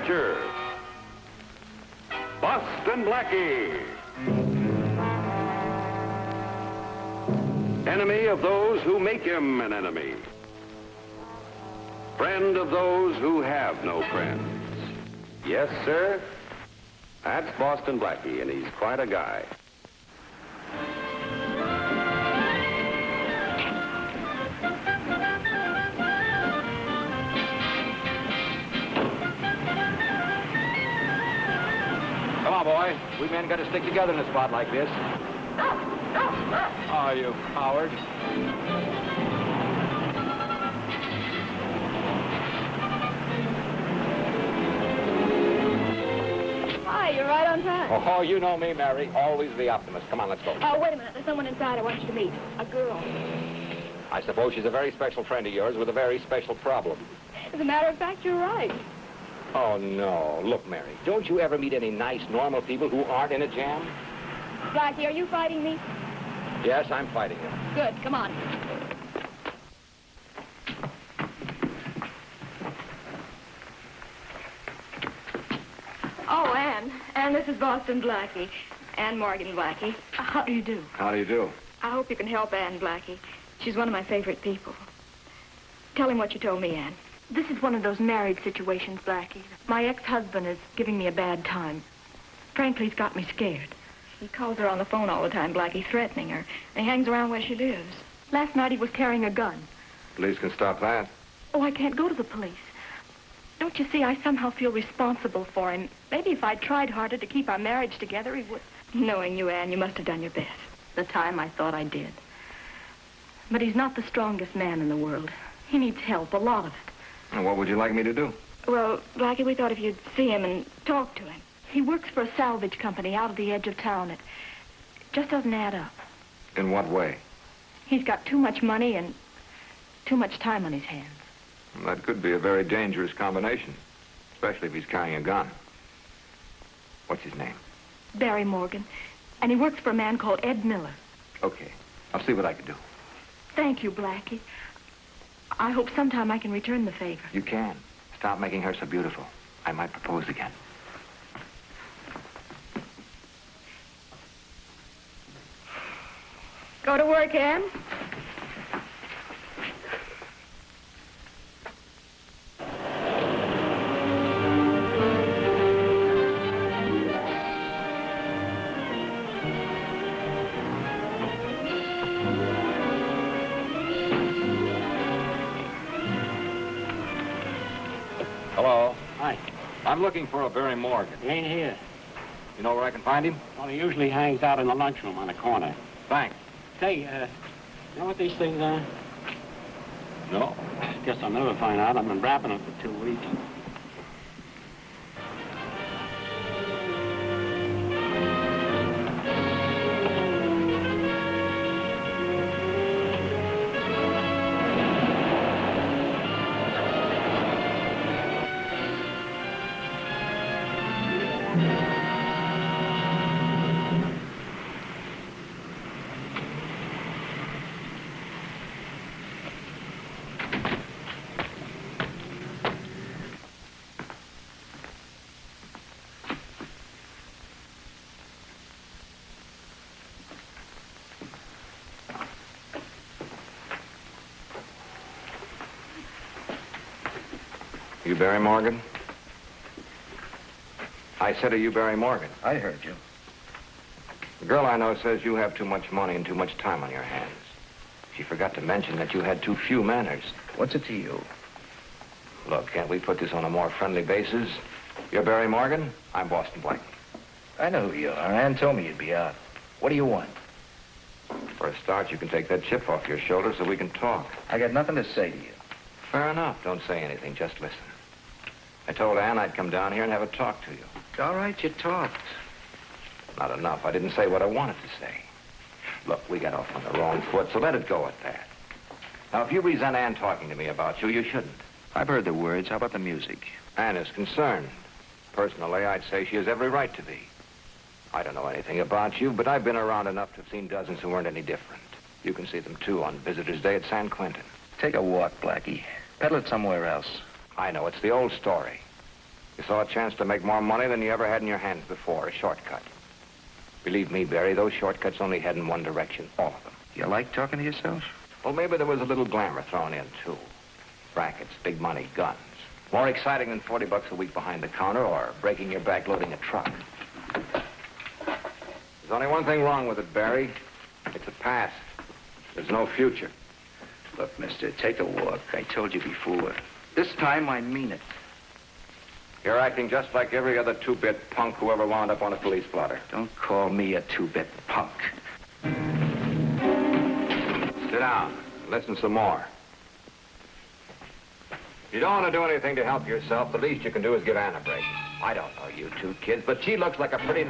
adventure. Boston Blackie. Enemy of those who make him an enemy. Friend of those who have no friends. Yes, sir. That's Boston Blackie, and he's quite a guy. We men got to stick together in a spot like this. Oh, you coward. Hi, you're right on time. Oh, oh, you know me, Mary. Always the optimist. Come on, let's go. Oh, wait a minute. There's someone inside I want you to meet. A girl. I suppose she's a very special friend of yours with a very special problem. As a matter of fact, you're right. Oh, no. Look, Mary, don't you ever meet any nice, normal people who aren't in a jam? Blackie, are you fighting me? Yes, I'm fighting you. Good. Come on. Oh, Anne. Anne, this is Boston Blackie. Anne Morgan Blackie. How do you do? How do you do? I hope you can help Anne Blackie. She's one of my favorite people. Tell him what you told me, Anne. This is one of those married situations, Blackie. My ex-husband is giving me a bad time. Frankly, he's got me scared. He calls her on the phone all the time, Blackie, threatening her. And he hangs around where she lives. Last night he was carrying a gun. Police can stop that. Oh, I can't go to the police. Don't you see, I somehow feel responsible for him. Maybe if I'd tried harder to keep our marriage together, he would. Knowing you, Anne, you must have done your best. The time I thought I did. But he's not the strongest man in the world. He needs help, a lot of it. And what would you like me to do? Well, Blackie, we thought if you'd see him and talk to him. He works for a salvage company out at the edge of town. It just doesn't add up. In what way? He's got too much money and too much time on his hands. That could be a very dangerous combination, especially if he's carrying a gun. What's his name? Barry Morgan. And he works for a man called Ed Miller. Okay. I'll see what I can do. Thank you, Blackie. I hope sometime I can return the favor. You can. Stop making her so beautiful. I might propose again. Go to work, Anne. Hello. Hi. I'm looking for a Barry Morgan. He ain't here. You know where I can find him? Well, he usually hangs out in the lunchroom on the corner. Thanks. Say, uh, you know what these things are? No. Guess I'll never find out. I've been wrapping them for two weeks. You Barry Morgan? I said, are you Barry Morgan? I heard you. The girl I know says you have too much money and too much time on your hands. She forgot to mention that you had too few manners. What's it to you? Look, can't we put this on a more friendly basis? You're Barry Morgan. I'm Boston Blackie. I know who you are. Ann told me you'd be out. What do you want? For a start, you can take that chip off your shoulder so we can talk. I got nothing to say to you. Fair enough. Don't say anything. Just listen. I told Ann I'd come down here and have a talk to you. All right, you talked. Not enough. I didn't say what I wanted to say. Look, we got off on the wrong foot, so let it go at that. Now, if you resent Ann talking to me about you, you shouldn't. I've heard the words. How about the music? Ann is concerned. Personally, I'd say she has every right to be. I don't know anything about you, but I've been around enough to have seen dozens who weren't any different. You can see them, too, on Visitor's Day at San Quentin. Take a walk, Blackie. Peddle it somewhere else. I know, it's the old story. You saw a chance to make more money than you ever had in your hands before, a shortcut. Believe me, Barry, those shortcuts only head in one direction, all of them. You like talking to yourself? Well, maybe there was a little glamour thrown in, too. Brackets, big money, guns. More exciting than 40 bucks a week behind the counter or breaking your back loading a truck. There's only one thing wrong with it, Barry. It's a past. There's no future. Look, mister, take a walk. I told you before. This time, I mean it. You're acting just like every other two-bit punk who ever wound up on a police blotter. Don't call me a two-bit punk. Sit down. Listen some more. If You don't want to do anything to help yourself. The least you can do is give Anna a break. I don't know you two kids, but she looks like a pretty...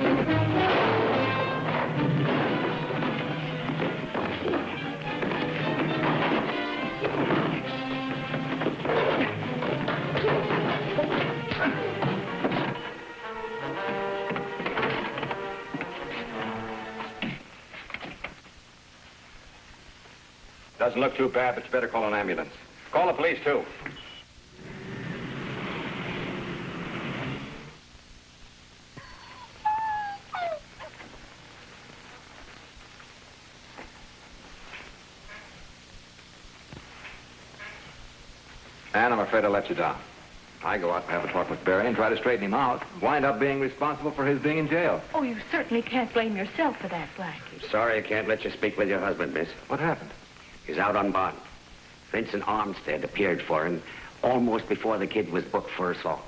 Doesn't look too bad, but you better call an ambulance. Call the police, too. And I'm afraid I let you down. I go out and have a talk with Barry and try to straighten him out. Wind up being responsible for his being in jail. Oh, you certainly can't blame yourself for that, Blackie. Sorry I can't let you speak with your husband, miss. What happened? He's out on bond. Vincent Armstead appeared for him almost before the kid was booked for assault.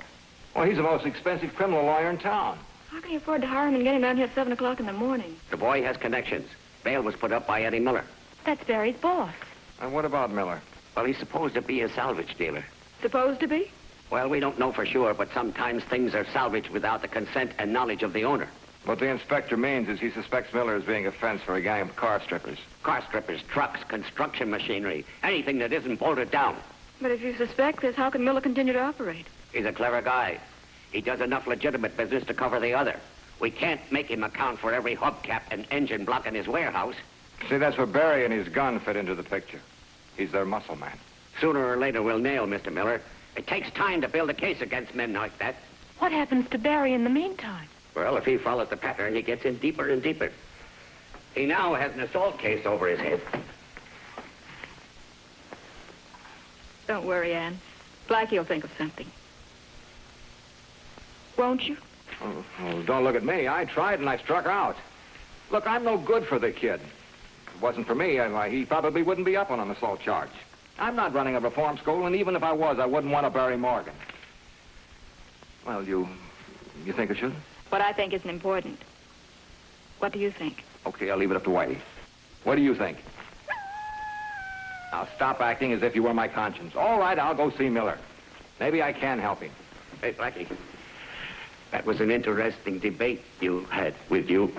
Well, he's the most expensive criminal lawyer in town. How can you afford to hire him and get him down here at 7 o'clock in the morning? The boy has connections. Bail was put up by Eddie Miller. That's Barry's boss. And what about Miller? Well, he's supposed to be a salvage dealer. Supposed to be? Well, we don't know for sure, but sometimes things are salvaged without the consent and knowledge of the owner. What the inspector means is he suspects Miller as being a fence for a gang of car strippers. Car strippers, trucks, construction machinery, anything that isn't bolted down. But if you suspect this, how can Miller continue to operate? He's a clever guy. He does enough legitimate business to cover the other. We can't make him account for every hubcap and engine block in his warehouse. See, that's where Barry and his gun fit into the picture. He's their muscle man. Sooner or later, we'll nail Mr. Miller. It takes time to build a case against men like that. What happens to Barry in the meantime? Well, if he follows the pattern, he gets in deeper and deeper. He now has an assault case over his head. Don't worry, Anne. Blackie will think of something. Won't you? Oh, oh, don't look at me. I tried and I struck out. Look, I'm no good for the kid. If it wasn't for me, uh, I, he probably wouldn't be up on an assault charge. I'm not running a reform school, and even if I was, I wouldn't want to Barry Morgan. Well, you... you think I should? What I think isn't important. What do you think? Okay, I'll leave it up to Whitey. What do you think? Now, stop acting as if you were my conscience. All right, I'll go see Miller. Maybe I can help him. Hey, Blackie, that was an interesting debate you had with you.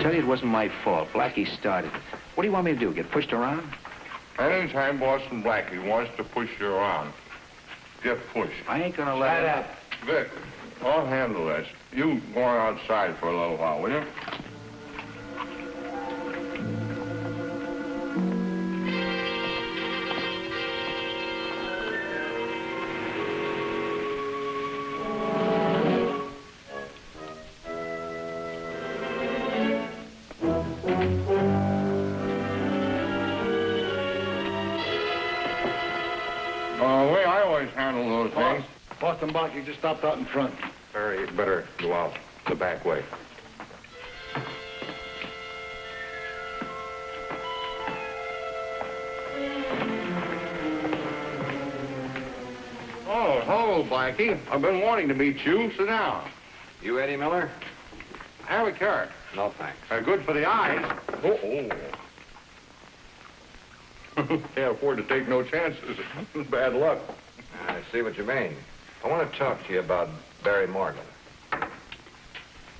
Tell you, it wasn't my fault. Blackie started. What do you want me to do, get pushed around? Anytime Boston Blackie wants to push you around, get pushed. I ain't gonna let Shut up. Vic, I'll handle this. You go on outside for a little while, will you? Stopped out in front. Barry, you better go out the back way. Oh, hello, Blackie. I've been wanting to meet you. Sit down. You Eddie Miller? Have a carrot. No, thanks. Uh, good for the eyes. Oh, oh. Can't afford to take no chances. Bad luck. I see what you mean. I want to talk to you about Barry Morgan.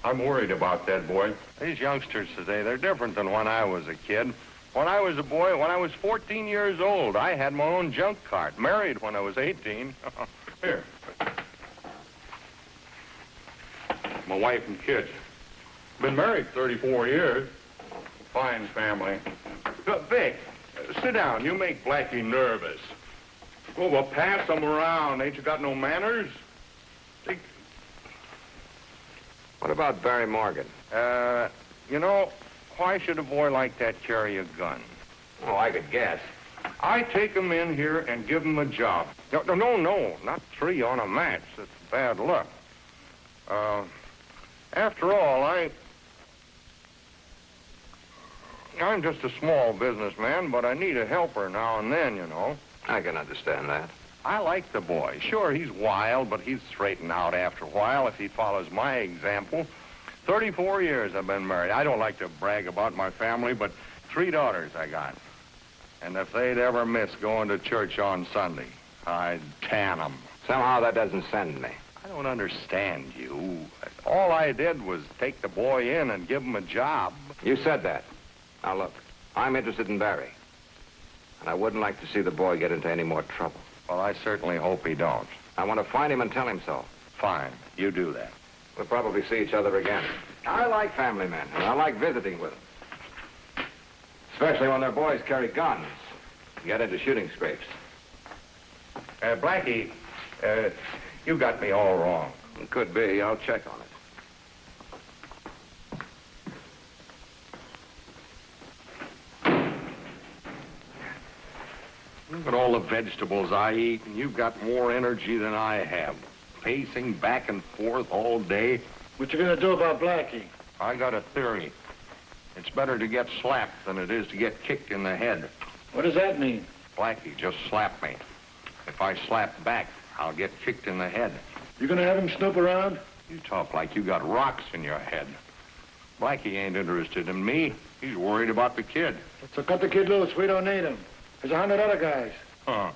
I'm worried about that boy. These youngsters today, they're different than when I was a kid. When I was a boy, when I was 14 years old, I had my own junk cart. Married when I was 18. Here. my wife and kids. Been married 34 years. Fine family. Uh, Vic, uh, sit down. You make Blackie nervous. Oh, well, pass them around. Ain't you got no manners? Take, What about Barry Morgan? uh, you know, why should a boy like that carry a gun? Oh, I could guess. I take him in here and give him a job. No, no, no, no, not three on a match. That's bad luck. Uh, after all, I... I'm just a small businessman, but I need a helper now and then, you know. I can understand that. I like the boy. Sure, he's wild, but he's straightened out after a while if he follows my example. 34 years I've been married. I don't like to brag about my family, but three daughters I got. And if they'd ever miss going to church on Sunday, I'd tan them. Somehow that doesn't send me. I don't understand you. All I did was take the boy in and give him a job. You said that. Now look, I'm interested in Barry. And I wouldn't like to see the boy get into any more trouble. Well, I certainly hope he don't. I want to find him and tell him so. Fine, you do that. We'll probably see each other again. I like family men, and I like visiting with them. Especially when their boys carry guns. and Get into shooting scrapes. Uh, Blackie, uh, you got me all wrong. It could be. I'll check on it. Look at all the vegetables I eat, and you've got more energy than I have. Pacing back and forth all day. What you gonna do about Blackie? I got a theory. It's better to get slapped than it is to get kicked in the head. What does that mean? Blackie just slapped me. If I slap back, I'll get kicked in the head. You gonna have him snoop around? You talk like you got rocks in your head. Blackie ain't interested in me. He's worried about the kid. So cut the kid loose. We don't need him. There's a hundred other guys. Huh.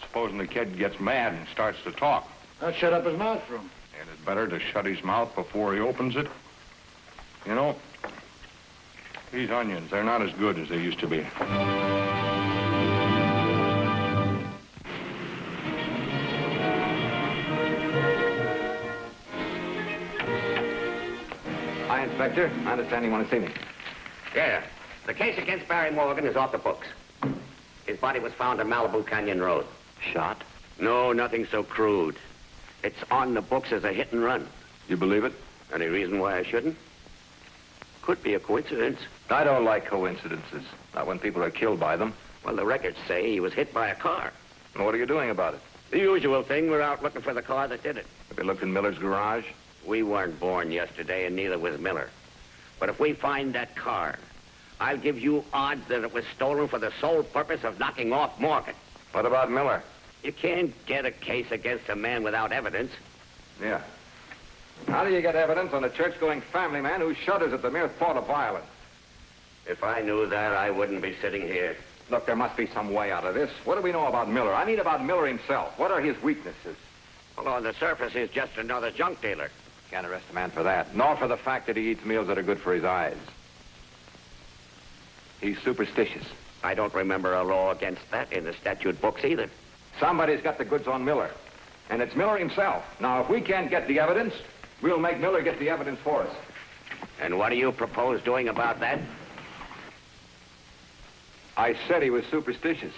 Supposing the kid gets mad and starts to talk. I'd shut up his mouth for him. Ain't it better to shut his mouth before he opens it? You know, these onions, they're not as good as they used to be. Hi, Inspector. I understand you want to see me. Yeah. The case against Barry Morgan is off the books. His body was found on Malibu Canyon Road. Shot? No, nothing so crude. It's on the books as a hit and run. You believe it? Any reason why I shouldn't? Could be a coincidence. I don't like coincidences. Not when people are killed by them. Well, the records say he was hit by a car. And what are you doing about it? The usual thing. We're out looking for the car that did it. Have you looked in Miller's garage? We weren't born yesterday, and neither was Miller. But if we find that car, I'll give you odds that it was stolen for the sole purpose of knocking off Morgan. What about Miller? You can't get a case against a man without evidence. Yeah. How do you get evidence on a church-going family man who shudders at the mere thought of violence? If I knew that, I wouldn't be sitting here. Look, there must be some way out of this. What do we know about Miller? I mean about Miller himself. What are his weaknesses? Well, on the surface, he's just another junk dealer. Can't arrest a man for that, nor for the fact that he eats meals that are good for his eyes. He's superstitious. I don't remember a law against that in the statute books either. Somebody's got the goods on Miller. And it's Miller himself. Now, if we can't get the evidence, we'll make Miller get the evidence for us. And what do you propose doing about that? I said he was superstitious.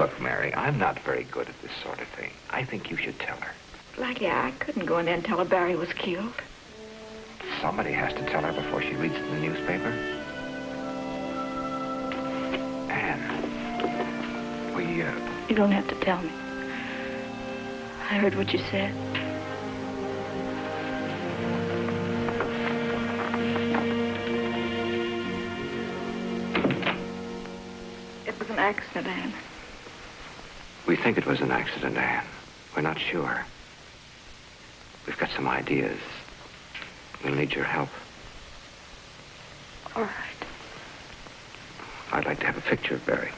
Look, Mary, I'm not very good at this sort of thing. I think you should tell her. Blackie, I couldn't go in there and tell her Barry was killed. Somebody has to tell her before she reads it in the newspaper. Anne, we, uh, You don't have to tell me. I heard what you said. It was an accident, Anne think it was an accident, Anne. We're not sure. We've got some ideas. We'll need your help. All right. I'd like to have a picture of Barry.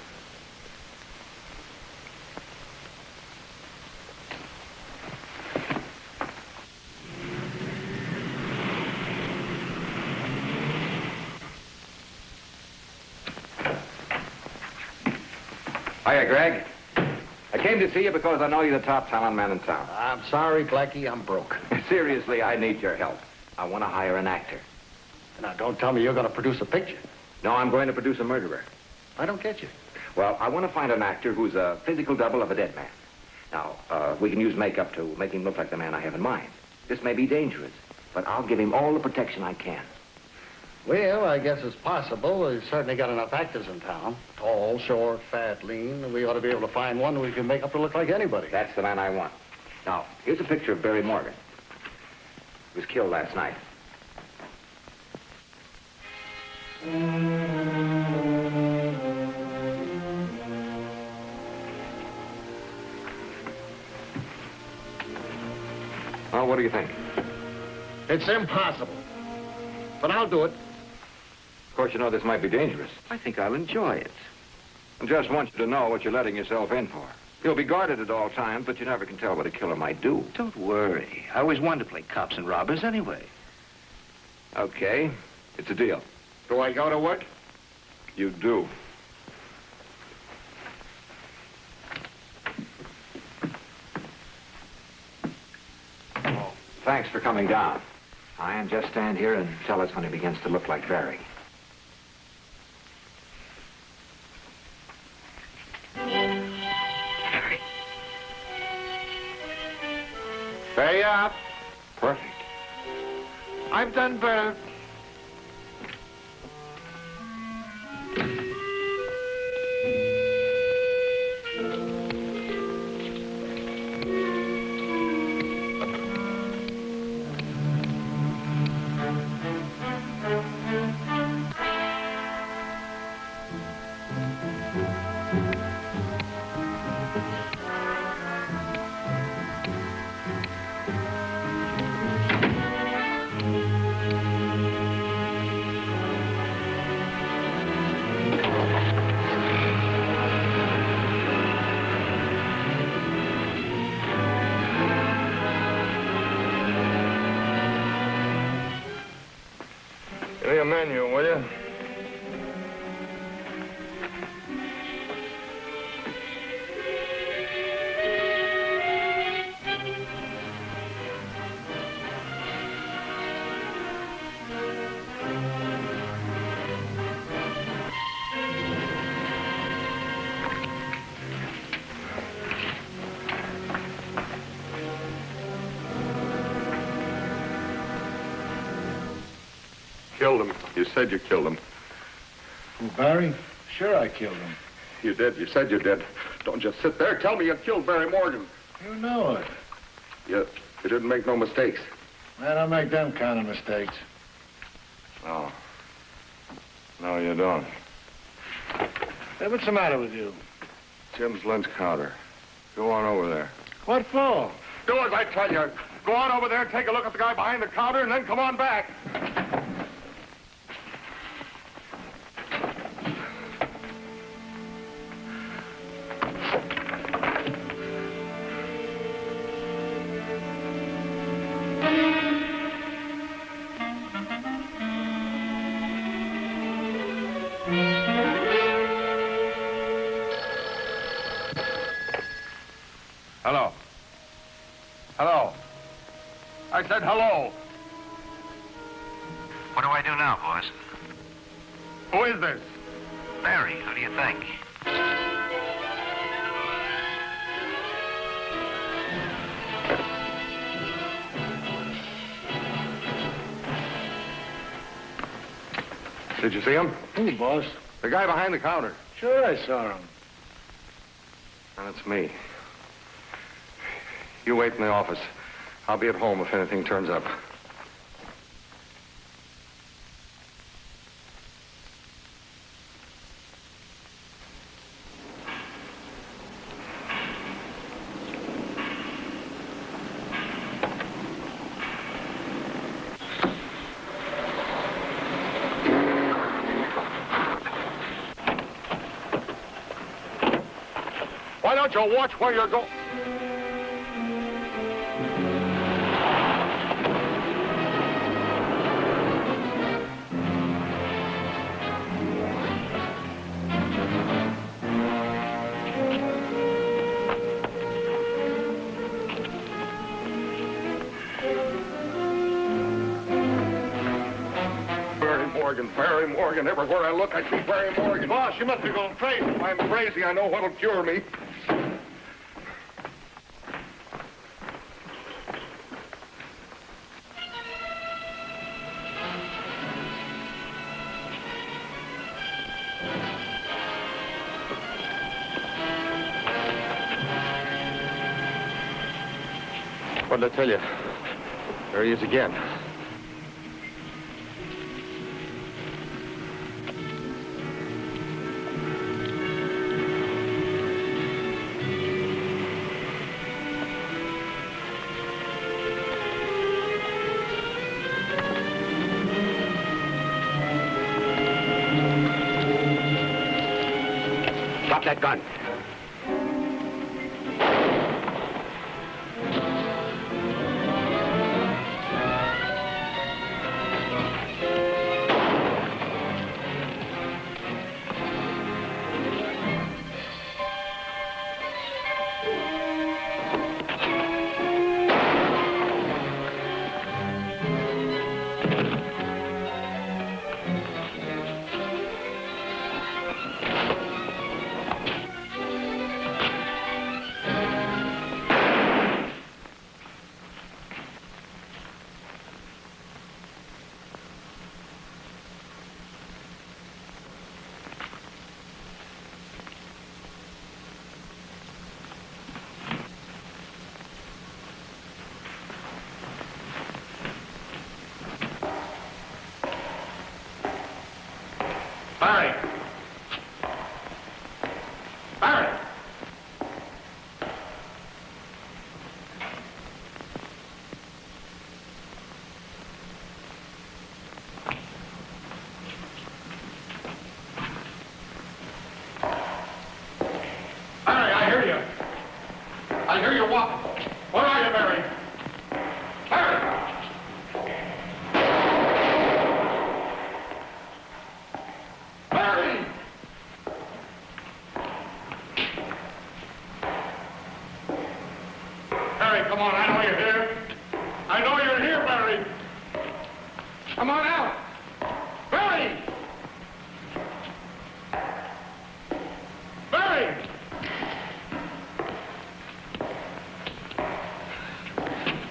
Hiya, Greg. I came to see you because I know you're the top talent man in town. I'm sorry, Blackie, I'm broke. Seriously, I need your help. I want to hire an actor. Now, don't tell me you're going to produce a picture. No, I'm going to produce a murderer. I don't get you. Well, I want to find an actor who's a physical double of a dead man. Now, uh, we can use makeup to make him look like the man I have in mind. This may be dangerous, but I'll give him all the protection I can. Well, I guess it's possible. We've certainly got enough actors in town. Tall, short, fat, lean. We ought to be able to find one we can make up to look like anybody. That's the man I want. Now, here's a picture of Barry Morgan. He was killed last night. Well, what do you think? It's impossible. But I'll do it. Of course, you know this might be dangerous. I think I'll enjoy it. I just want you to know what you're letting yourself in for. You'll be guarded at all times, but you never can tell what a killer might do. Don't worry. I always wanted to play cops and robbers anyway. Okay, it's a deal. Do I go to work? You do. Oh, thanks for coming down. I am just stand here and tell us when he begins to look like Barry. Done better. Killed him. You said you killed him. Barry? Sure I killed him. You did. You said you did. Don't just sit there. Tell me you killed Barry Morgan. You know it. You, you didn't make no mistakes. I don't make them kind of mistakes. No. No, you don't. Hey, what's the matter with you? Jim's lunch counter. Go on over there. What for? Do as I tell you. Go on over there, take a look at the guy behind the counter, and then come on back. Hello. Hello. I said hello. What do I do now, boss? Who is this? Barry, who do you think? Did you see him? Who, boss? The guy behind the counter. Sure I saw him. And it's me. You wait in the office. I'll be at home if anything turns up. Don't you watch where you're going? Everywhere I look, I see Barry Morgan. Boss, you must be going crazy. I'm crazy, I know what'll cure me. What did I tell you? There he is again. Gun. Barry! Barry! Barry, I hear you. I hear you walking. Where are you, Barry? Barry! Barry! Barry, come on, I know you're here. I know you're here, Barry. Come on out. Barry! Barry!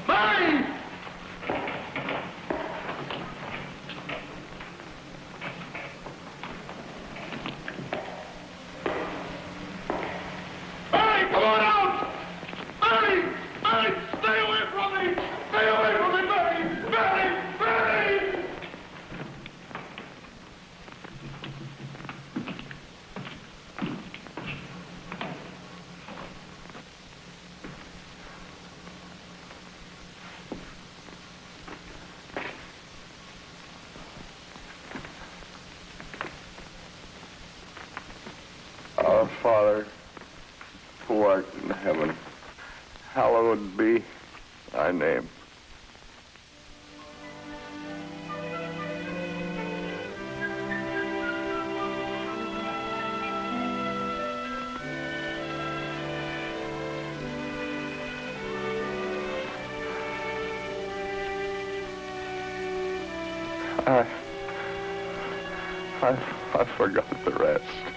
Barry! Barry, come on out! Barry! Barry, stay away from me! Stay away from me, Barry! Barry! Barry! Our Father, who art in heaven, hallowed be thy name. I, I, I forgot the rest.